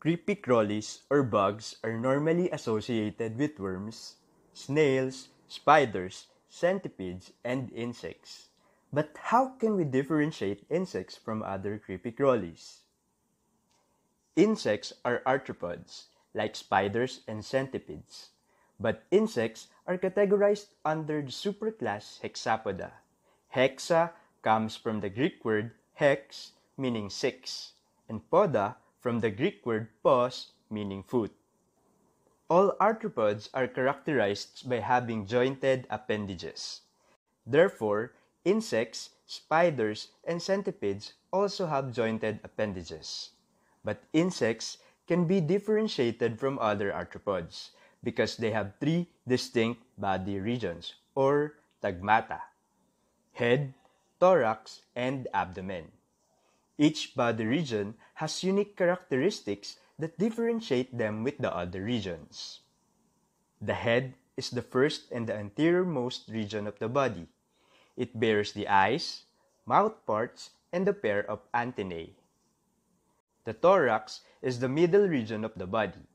Creepy crawlies or bugs are normally associated with worms, snails, spiders, centipedes, and insects. But how can we differentiate insects from other creepy crawlies? Insects are arthropods, like spiders and centipedes. But insects are categorized under the superclass Hexapoda. Hexa comes from the Greek word hex, meaning six, and poda from the Greek word pos, meaning foot. All arthropods are characterized by having jointed appendages. Therefore, insects, spiders, and centipedes also have jointed appendages. But insects can be differentiated from other arthropods because they have three distinct body regions or tagmata head, thorax, and abdomen. Each body region has unique characteristics that differentiate them with the other regions. The head is the first and the anteriormost region of the body. It bears the eyes, mouth parts, and a pair of antennae. The thorax is the middle region of the body.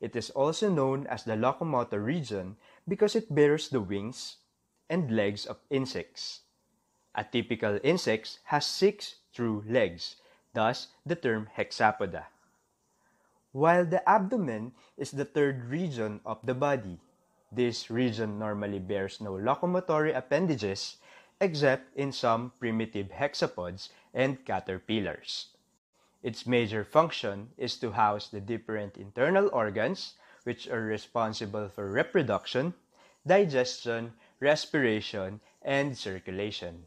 It is also known as the locomotor region because it bears the wings and legs of insects. A typical insect has six true legs, thus the term hexapoda. While the abdomen is the third region of the body, this region normally bears no locomotory appendages except in some primitive hexapods and caterpillars. Its major function is to house the different internal organs which are responsible for reproduction, digestion, respiration, and circulation.